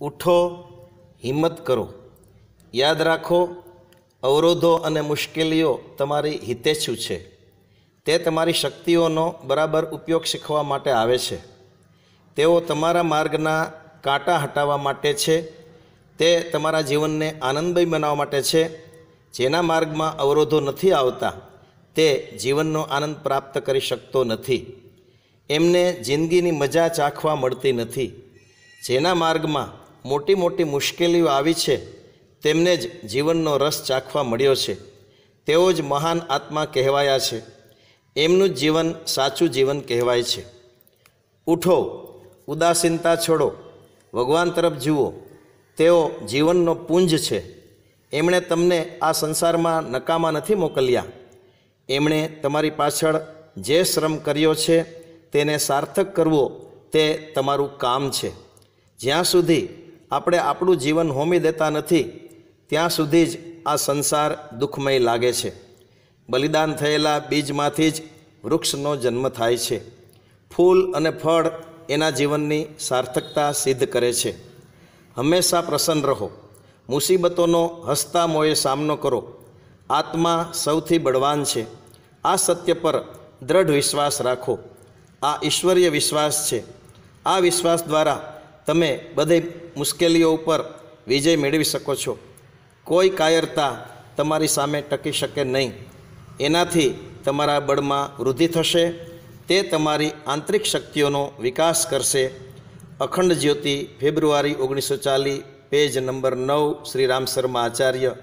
ઉઠો, હિંમત કરો. યાદ રાખો, અવરોધો અને મુશ્કેલીઓ તમારી હિતેચ્છુ છે. તે તમારી શક્તિઓનો બરાબર ઉપયોગ શીખવા માટે આવે છે. તેઓ તમારા માર્ગના કાંટા હટાવવા માટે છે. તે તમારા જીવનને આનંદમય બનાવવા માટે છે. જેના માર્ગમાં અવરોધો નથી આવતા, તે જીવનનો આનંદ પ્રાપ્ત કરી શકતો નથી. એમને જિંદગીની મજા ચાખવા મળતી નથી. જેના માર્ગમાં મોટી મોટી મુશ્કેલીઓ આવી છે, તેમને જ જીવનનો રસ ચાખવા મળ્યો છે. તેઓ જ મહાન આત્મા કહેવાયા છે. એમનું જીવન સાચું જીવન કહેવાય છે. ઉઠો, ઉદાસીનતા છોડો, ભગવાન તરફ જુઓ. તેઓ જીવનનો પુંજ છે. એમણે તમને આ સંસારમાં નકામા નથી મોકલ્યા. એમણે તમારી પાછળ જે શ્રમ કર્યો છે, તેને સાર્થક કરવો તે તમારું કામ છે. જ્યાં સુધી આપણે આપણું જીવન હોમી દેતા નથી, ત્યાં સુધી જ આ સંસાર દુઃખમય લાગે છે. બલિદાન થયેલા બીજમાંથી જ વૃક્ષનો જન્મ થાય છે. ફૂલ અને ફળ એના જીવનની સાર્થકતા સિદ્ધ કરે છે. હંમેશા પ્રસન્ન રહો. મુસીબતોનો હસતા મોએ સામનો કરો. આત્મા સૌથી બળવાન છે. આ સત્ય પર દ્રઢ વિશ્વાસ રાખો. આ ઈશ્વરીય વિશ્વાસ છે. આ વિશ્વાસ દ્વારા તમે બધી મુશ્કેલીઓ ઉપર વિજય મેળવી શકો છો. કોઈ કાયરતા તમારી સામે ટકી શકે નહીં. એનાથી તમારા બળમાં વૃદ્ધિ થશે, તે તમારી આંતરિક શક્તિઓનો વિકાસ કરશે. અખંડ જ્યોતિ ફેબ્રુઆરી ઓગણીસો ચાલીસ, પેજ નંબર નવ, શ્રી રામ શર્મા આચાર્ય.